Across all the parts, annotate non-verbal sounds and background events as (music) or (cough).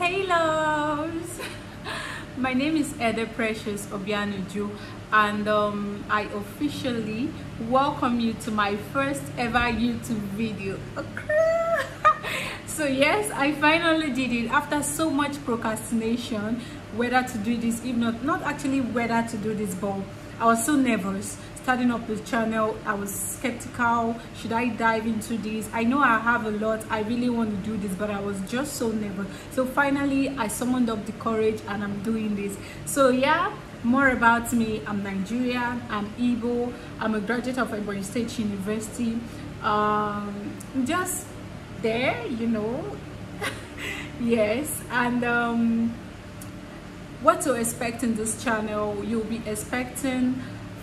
Hey loves! (laughs) My name is Edeh Precious Obianuju and um, I officially welcome you to my first ever YouTube video. (laughs) so yes, I finally did it after so much procrastination whether to do this, if not, not actually whether to do this but I was so nervous starting up this channel. I was skeptical. Should i dive into this? I know i have a lot. I really want to do this but i was just so nervous. So finally i summoned up the courage and i'm doing this. So yeah more about me. I'm nigerian. I'm Igbo. i'm a graduate of Ebonyi State University. Um just there you know. (laughs) Yes and um what to expect in this channel you'll be expecting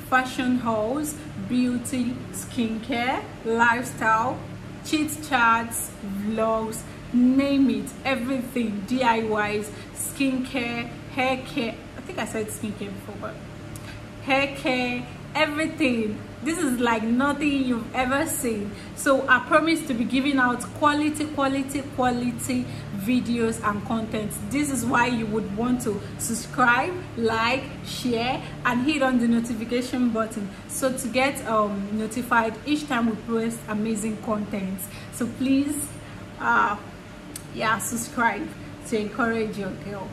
fashion hauls, beauty, skincare, lifestyle, chit chats, vlogs, name it, everything, DIYs, skincare, hair care. I think I said skincare before, but hair care, everything. This is like nothing you've ever seen. So i promise to be giving out quality quality quality videos and content. This is why you would want to subscribe like share and hit on the notification button so to get um, notified each time we post amazing content. So please uh yeah subscribe to encourage your girl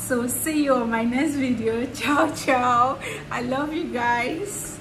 so see you on my next video. (laughs) Ciao ciao. I love you guys